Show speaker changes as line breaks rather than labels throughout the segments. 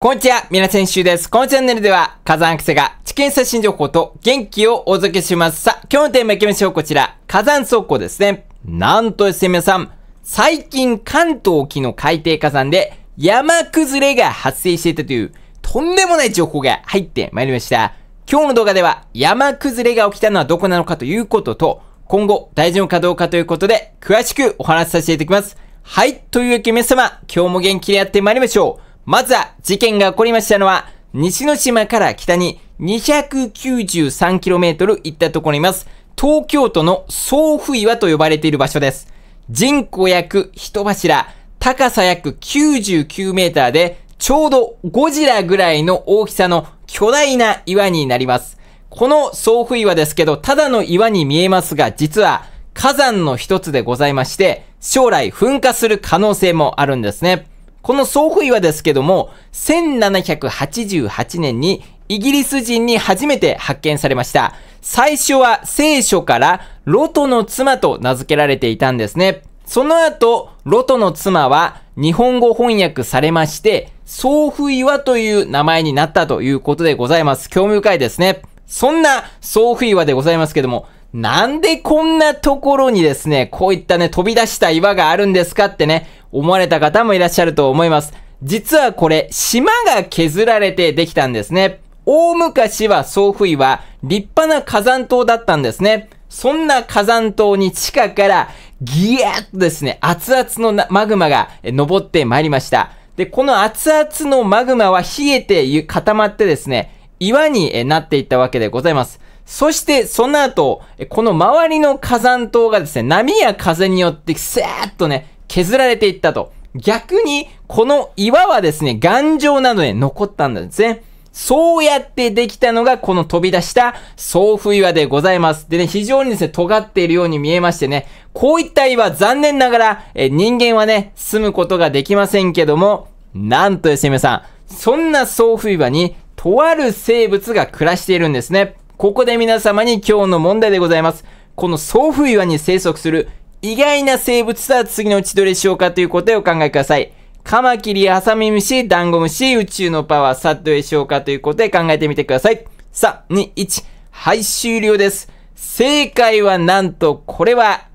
こんにちは、皆さん、しゅうです。このチャンネルでは、火山博士が地形最新情報と元気をお届けします。さあ、今日のテーマ行きましょう。こちら、火山走行ですね。なんとですね、皆さん、最近関東沖の海底火山で山崩れが発生していたという、とんでもない情報が入ってまいりました。今日の動画では、山崩れが起きたのはどこなのかということと、今後大丈夫かどうかということで、詳しくお話しさせていただきます。はい、というわけで皆様、今日も元気でやってまいりましょう。まずは事件が起こりましたのは、西之島から北に 293km 行ったところにいます、東京都の総府岩と呼ばれている場所です。人口約1柱、高さ約99メーターで、ちょうどゴジラぐらいの大きさの巨大な岩になります。この総府岩ですけど、ただの岩に見えますが、実は火山の一つでございまして、将来噴火する可能性もあるんですね。この総府岩ですけども、1788年にイギリス人に初めて発見されました。最初は聖書からロトの妻と名付けられていたんですね。その後、ロトの妻は日本語翻訳されまして、総府岩という名前になったということでございます。興味深いですね。そんな総府岩でございますけども、なんでこんなところにですね、こういったね、飛び出した岩があるんですかってね、思われた方もいらっしゃると思います。実はこれ、島が削られてできたんですね。大昔は総府岩、立派な火山島だったんですね。そんな火山島に地下からギヤッとですね、熱々のマグマが登ってまいりました。で、この熱々のマグマは冷えて固まってですね、岩になっていったわけでございます。そしてその後、この周りの火山島がですね、波や風によってスーッとね、削られていったと。逆に、この岩はですね、頑丈なので残ったんですね。そうやってできたのがこの飛び出した送風岩でございます。でね、非常にですね、尖っているように見えましてね、こういった岩、残念ながら、え人間はね、住むことができませんけども、なんとですね、皆さん、そんな送風岩に、とある生物が暮らしているんですね。ここで皆様に今日の問題でございます。この送風岩に生息する意外な生物とは次のうちどれでしょうかということでお考えください。カマキリ、ハサミムシ、ダンゴムシ、宇宙のパワー、さっどでしょうかということで考えてみてください。さあ、2、1、はい、終了です。正解はなんと、これは、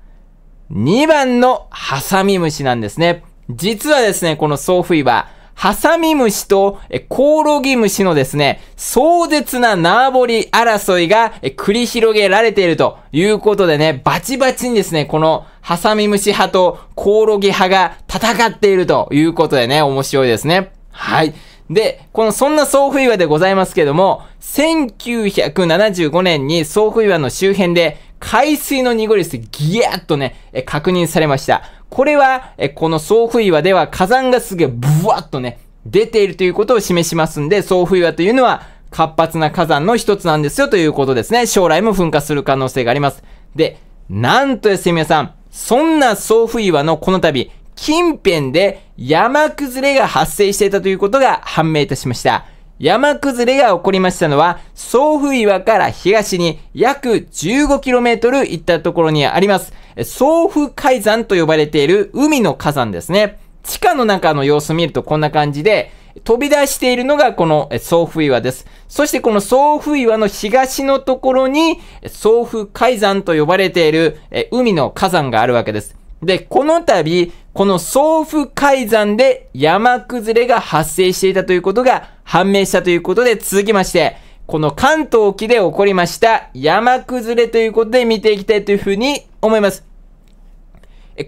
2番のハサミムシなんですね。実はですね、このソーフイは、ハサミムシとコオロギムシのですね、壮絶な縄張り争いが繰り広げられているということでね、バチバチにですね、このハサミムシ派とコオロギ派が戦っているということでね、面白いですね。はい。で、このそんな送風岩でございますけども、1975年に送風岩の周辺で海水の濁りですギヤッとね、確認されました。これは、えこの送風岩では火山ガスがブワッとね、出ているということを示しますんで、送風岩というのは活発な火山の一つなんですよということですね。将来も噴火する可能性があります。で、なんとですね、皆さん、そんな送風岩のこの度、近辺で山崩れが発生していたということが判明いたしました。山崩れが起こりましたのは、総府岩から東に約 15km 行ったところにあります。総府海山と呼ばれている海の火山ですね。地下の中の様子を見るとこんな感じで、飛び出しているのがこの総府岩です。そしてこの総府岩の東のところに、総府海山と呼ばれている海の火山があるわけです。で、この度、この総府海山で山崩れが発生していたということが判明したということで、続きまして、この関東沖で起こりました山崩れということで見ていきたいというふうに思います。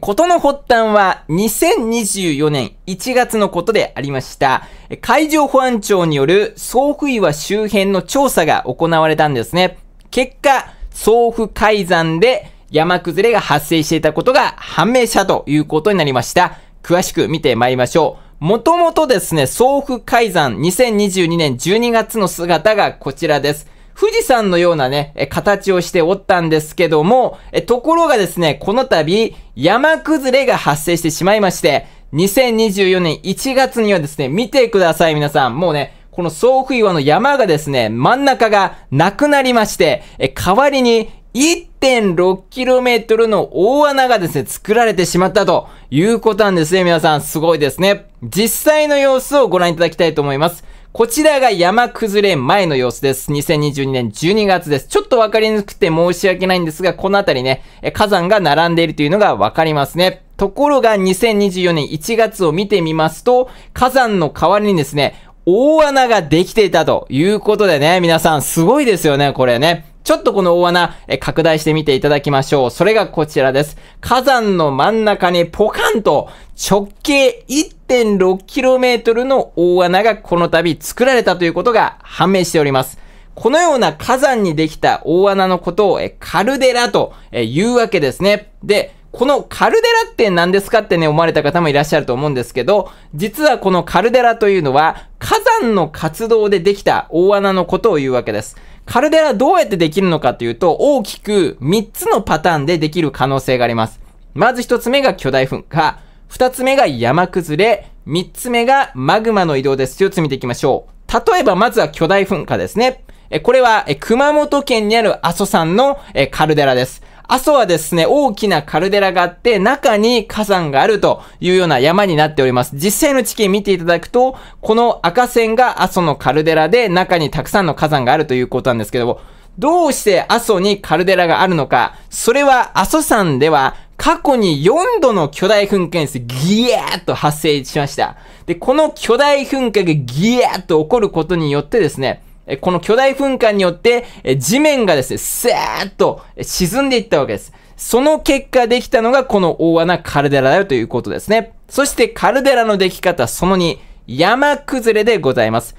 ことの発端は2024年1月のことでありました。海上保安庁による送付岩周辺の調査が行われたんですね。結果、送付海山で山崩れが発生していたことが判明したということになりました。詳しく見てまいりましょう。もともとですね、総府海山2022年12月の姿がこちらです。富士山のようなね、形をしておったんですけども、ところがですね、この度、山崩れが発生してしまいまして、2024年1月にはですね、見てください皆さん。もうね、この総府岩の山がですね、真ん中がなくなりまして、代わりに 1.6km の大穴がですね、作られてしまったということなんですね。皆さん、すごいですね。実際の様子をご覧いただきたいと思います。こちらが山崩れ前の様子です。2022年12月です。ちょっとわかりにくくて申し訳ないんですが、この辺りね、火山が並んでいるというのがわかりますね。ところが2024年1月を見てみますと、火山の代わりにですね、大穴ができていたということでね、皆さんすごいですよね、これね。ちょっとこの大穴、え拡大してみていただきましょう。それがこちらです。火山の真ん中にポカンと直径 1.6km の大穴がこの度作られたということが判明しております。このような火山にできた大穴のことをカルデラというわけですね。で、このカルデラって何ですかってね、思われた方もいらっしゃると思うんですけど、実はこのカルデラというのは火山の活動でできた大穴のことを言うわけです。カルデラどうやってできるのかというと、大きく3つのパターンでできる可能性があります。まず1つ目が巨大噴火、2つ目が山崩れ、3つ目がマグマの移動です。1つ見ていきましょう。例えばまずは巨大噴火ですね。これは熊本県にある阿蘇山のカルデラです。阿蘇はですね、大きなカルデラがあって、中に火山があるというような山になっております。実際の地形見ていただくと、この赤線が阿蘇のカルデラで、中にたくさんの火山があるということなんですけども、どうして阿蘇にカルデラがあるのか、それは阿蘇山では過去に4度の巨大噴火ですギヤーッと発生しました。で、この巨大噴火がギヤーッと起こることによってですね、この巨大噴火によって、地面がですね、スーッと沈んでいったわけです。その結果できたのがこの大穴カルデラだよということですね。そしてカルデラのでき方その2、山崩れでございます。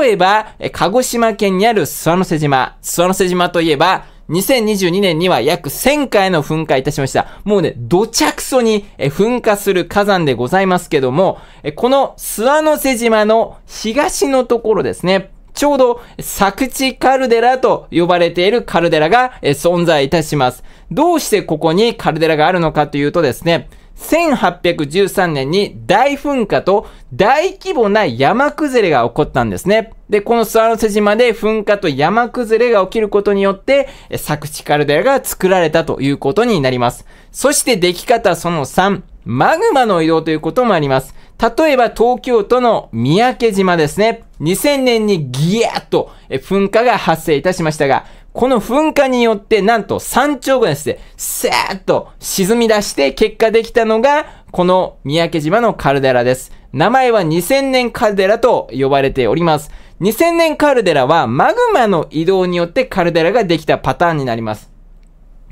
例えば、鹿児島県にある諏訪之瀬島。諏訪之瀬島といえば、2022年には約1000回の噴火いたしました。もうね、どちゃくそに噴火する火山でございますけども、この諏訪之瀬島の東のところですね。ちょうど、作地カルデラと呼ばれているカルデラが存在いたします。どうしてここにカルデラがあるのかというとですね、1813年に大噴火と大規模な山崩れが起こったんですね。で、このスワロセ島で噴火と山崩れが起きることによって、作地カルデラが作られたということになります。そして出来方その3、マグマの移動ということもあります。例えば東京都の三宅島ですね。2000年にギヤッと噴火が発生いたしましたが、この噴火によってなんと山頂がですね、スーッと沈み出して結果できたのが、この三宅島のカルデラです。名前は2000年カルデラと呼ばれております。2000年カルデラはマグマの移動によってカルデラができたパターンになります。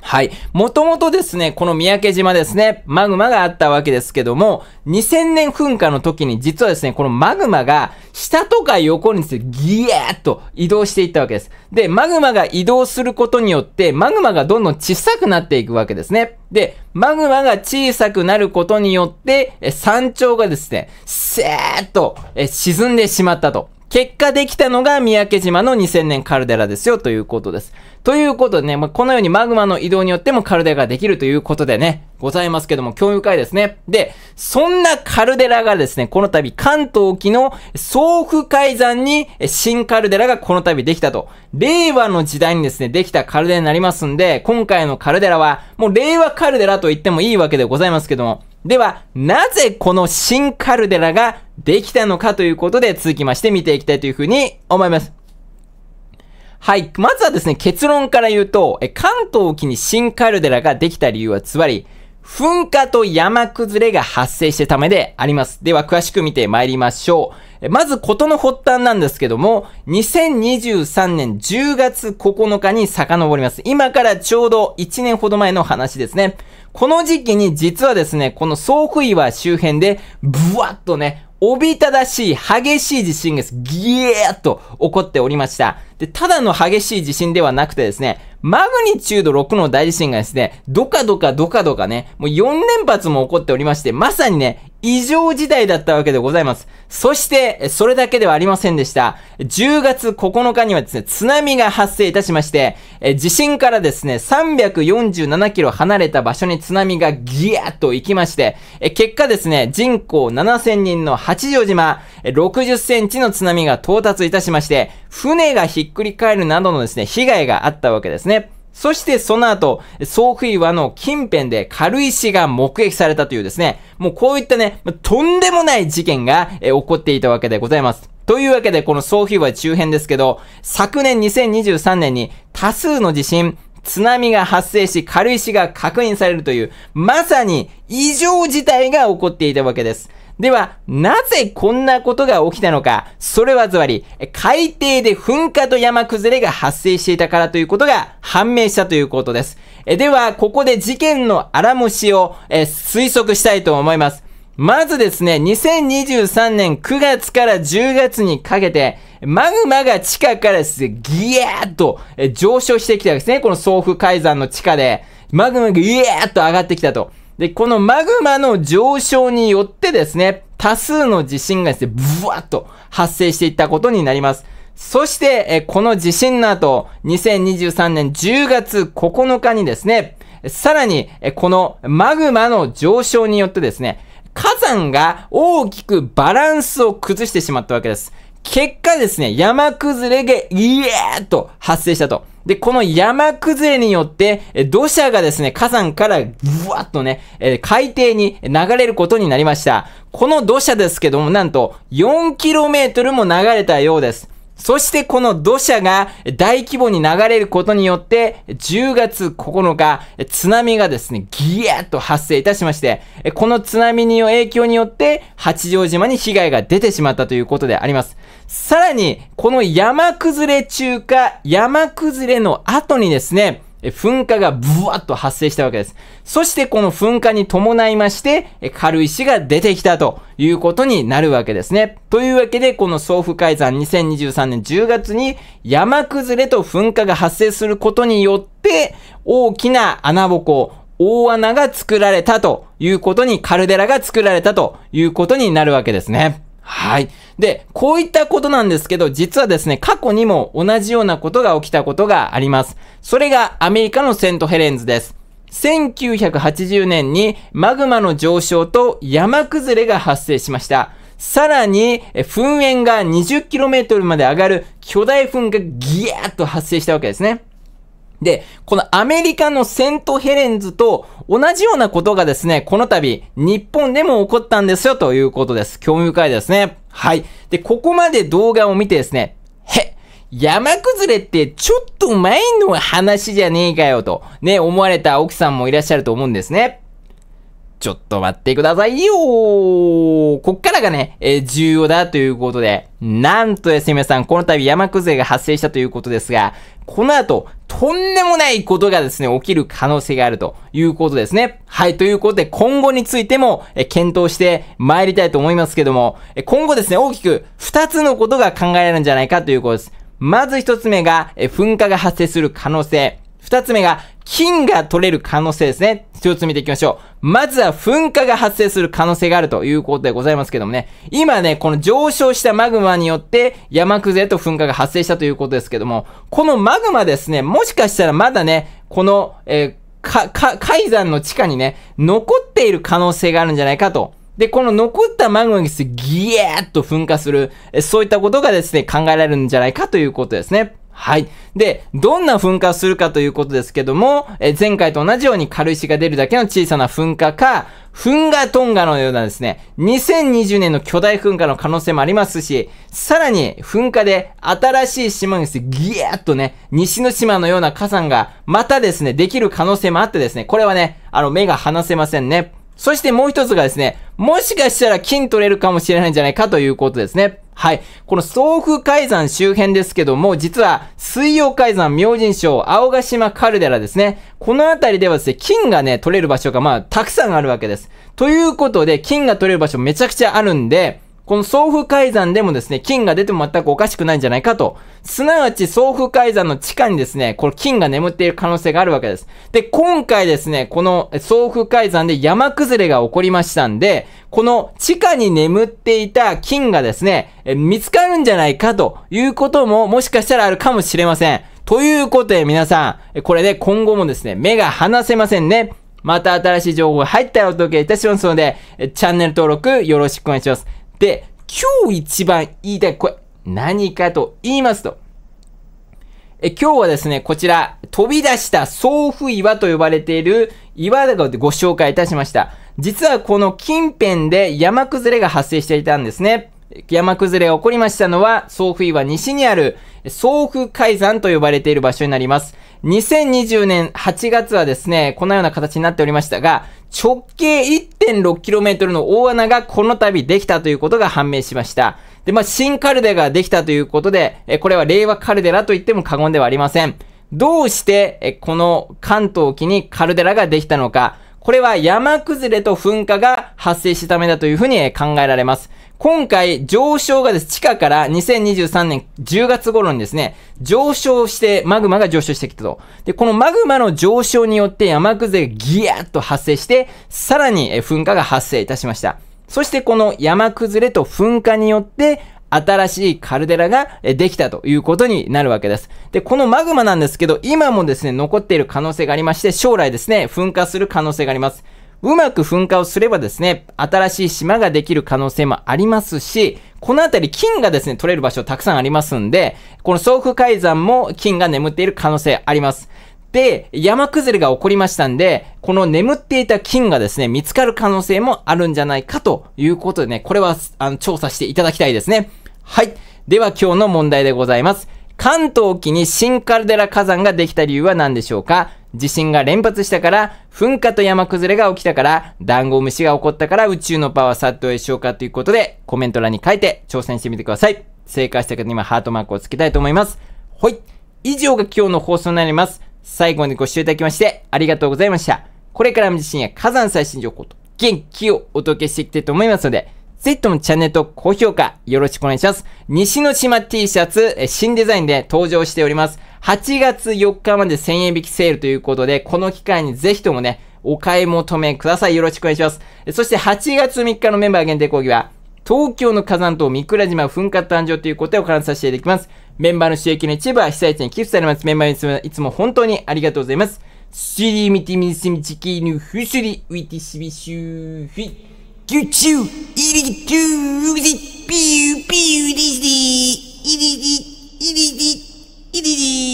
はい。もともとですね、この三宅島ですね、マグマがあったわけですけども、2000年噴火の時に実はですね、このマグマが下とか横にですね、ギヤーッと移動していったわけです。で、マグマが移動することによって、マグマがどんどん小さくなっていくわけですね。で、マグマが小さくなることによって、山頂がですね、せーっと沈んでしまったと。結果できたのが三宅島の2000年カルデラですよということです。ということでね、まあ、このようにマグマの移動によってもカルデラができるということでね、ございますけども、興味深いですね。で、そんなカルデラがですね、この度関東沖の総府海山に新カルデラがこの度できたと。令和の時代にですね、できたカルデラになりますんで、今回のカルデラは、もう令和カルデラと言ってもいいわけでございますけども、では、なぜこの新カルデラができたのかということで続きまして見ていきたいというふうに思います。はい。まずはですね、結論から言うと、え関東沖に新カルデラができた理由はつまり、噴火と山崩れが発生してためであります。では、詳しく見て参りましょう。まず、ことの発端なんですけども、2023年10月9日に遡ります。今からちょうど1年ほど前の話ですね。この時期に実はですね、この総府岩周辺で、ブワッとね、おびただしい激しい地震がギーっと起こっておりました。で、ただの激しい地震ではなくてですね、マグニチュード6の大地震がですね、どかどかどかどかね、もう4連発も起こっておりまして、まさにね、異常事態だったわけでございます。そして、それだけではありませんでした。10月9日にはですね、津波が発生いたしまして、地震からですね、347キロ離れた場所に津波がギヤッと行きまして、結果ですね、人口7000人の八丈島、60センチの津波が到達いたしまして、船がひっくり返るなどのですね、被害があったわけですね。そしてその後、総府岩の近辺で軽石が目撃されたというですね、もうこういったね、とんでもない事件が、起こっていたわけでございます。というわけで、この総府岩周辺ですけど、昨年2023年に多数の地震、津波が発生し軽石が確認されるという、まさに異常事態が起こっていたわけです。では、なぜこんなことが起きたのか、それはずばり、海底で噴火と山崩れが発生していたからということが判明したということです。えでは、ここで事件のあらもしを推測したいと思います。まずですね、2023年9月から10月にかけて、マグマが地下からですね、ギヤーっと上昇してきたんですね。この送付海山の地下で、マグマがギヤーっと上がってきたと。で、このマグマの上昇によってですね、多数の地震がですね、ブワッと発生していったことになります。そして、えこの地震の後、2023年10月9日にですね、さらに、えこのマグマの上昇によってですね、火山が大きくバランスを崩してしまったわけです。結果ですね、山崩れがイエーと発生したと。で、この山崩れによって、土砂がですね、火山からぐわっとね、海底に流れることになりました。この土砂ですけども、なんと 4km も流れたようです。そしてこの土砂が大規模に流れることによって、10月9日、津波がですね、ギヤッと発生いたしまして、この津波の影響によって、八丈島に被害が出てしまったということであります。さらに、この山崩れ中か、山崩れの後にですね、噴火がブワッと発生したわけです。そしてこの噴火に伴いまして、軽石が出てきたということになるわけですね。というわけで、この送付海山2023年10月に山崩れと噴火が発生することによって、大きな穴ぼこ、大穴が作られたということに、カルデラが作られたということになるわけですね。はい。で、こういったことなんですけど、実はですね、過去にも同じようなことが起きたことがあります。それがアメリカのセントヘレンズです。1980年にマグマの上昇と山崩れが発生しました。さらに、噴煙が 20km まで上がる巨大噴火がギヤーッと発生したわけですね。で、このアメリカのセントヘレンズと同じようなことがですね、この度、日本でも起こったんですよということです。興味深いですね。はい。で、ここまで動画を見てですね、へ、山崩れってちょっと前の話じゃねえかよと、ね、思われた奥さんもいらっしゃると思うんですね。ちょっと待ってくださいよこっからがね、えー、重要だということで、なんとですね、皆さん、この度山崩れが発生したということですが、この後、とんでもないことがですね、起きる可能性があるということですね。はい、ということで、今後についても、え検討して参りたいと思いますけども、え今後ですね、大きく2つのことが考えられるんじゃないかということです。まず1つ目が、え噴火が発生する可能性。2つ目が、金が取れる可能性ですね。一つ見ていきましょう。まずは噴火が発生する可能性があるということでございますけどもね。今ね、この上昇したマグマによって山崩れと噴火が発生したということですけども、このマグマですね、もしかしたらまだね、この、えー、か、か、海山の地下にね、残っている可能性があるんじゃないかと。で、この残ったマグマがですね、ギヤーッと噴火する、そういったことがですね、考えられるんじゃないかということですね。はい。で、どんな噴火するかということですけども、え前回と同じように軽石が出るだけの小さな噴火か、噴火トンガのようなですね、2020年の巨大噴火の可能性もありますし、さらに噴火で新しい島にですね、ギヤーッとね、西の島のような火山がまたですね、できる可能性もあってですね、これはね、あの、目が離せませんね。そしてもう一つがですね、もしかしたら金取れるかもしれないんじゃないかということですね。はい。この総風海山周辺ですけども、実は水曜海山、明神省、青ヶ島カルデラですね。この辺りではですね、金がね、取れる場所がまあ、たくさんあるわけです。ということで、金が取れる場所めちゃくちゃあるんで、この送風海山でもですね、金が出ても全くおかしくないんじゃないかと。すなわち送風海山の地下にですね、この金が眠っている可能性があるわけです。で、今回ですね、この送風海山で山崩れが起こりましたんで、この地下に眠っていた金がですね、見つかるんじゃないかということももしかしたらあるかもしれません。ということで皆さん、これで今後もですね、目が離せませんね。また新しい情報が入ったらお届けいたしますので、チャンネル登録よろしくお願いします。で、今日一番言いたい、これ、何かと言いますと、え今日はですね、こちら、飛び出した送付岩と呼ばれている岩がご紹介いたしました。実はこの近辺で山崩れが発生していたんですね。山崩れが起こりましたのは、送付岩西にある送付海山と呼ばれている場所になります。2020年8月はですね、このような形になっておりましたが、直径 1.6km の大穴がこの度できたということが判明しました。で、まあ、新カルデができたということで、えこれは令和カルデラと言っても過言ではありません。どうして、えこの関東沖にカルデラができたのか、これは山崩れと噴火が発生したためだというふうに考えられます。今回上昇がです、地下から2023年10月頃にですね、上昇してマグマが上昇してきたと。で、このマグマの上昇によって山崩れがギヤッと発生して、さらに噴火が発生いたしました。そしてこの山崩れと噴火によって、新しいカルデラができたということになるわけです。で、このマグマなんですけど、今もですね、残っている可能性がありまして、将来ですね、噴火する可能性があります。うまく噴火をすればですね、新しい島ができる可能性もありますし、このあたり金がですね、取れる場所たくさんありますんで、この総府海山も金が眠っている可能性あります。で、山崩れが起こりましたんで、この眠っていた金がですね、見つかる可能性もあるんじゃないかということでね、これは、あの、調査していただきたいですね。はい。では今日の問題でございます。関東沖に新カルデラ火山ができた理由は何でしょうか？地震が連発したから、噴火と山崩れが起きたから、ダンゴムシが起こったから宇宙のパワー殺到でしょうかということで、コメント欄に書いて挑戦してみてください。正解した方にはハートマークをつけたいと思います。ほい。以上が今日の放送になります。最後にご視聴いただきまして、ありがとうございました。これからも地震や火山最新情報と元気をお届けしていきたいと思いますので、ぜひともチャンネルと高評価よろしくお願いします。西の島 T シャツ、新デザインで登場しております。8月4日まで1000円引きセールということで、この機会にぜひともね、お買い求めください。よろしくお願いします。そして8月3日のメンバー限定講義は、東京の火山島三倉島噴火誕生ということをお話しさせていただきます。メンバーの収益の一部は被災地に寄付されます。メンバーいつも本当にありがとうございます。シリミティミスミチキヌフシュリウィティシビシューフィ You too. It is too. It is pew pew. It is the. It is the. It is the. It is the.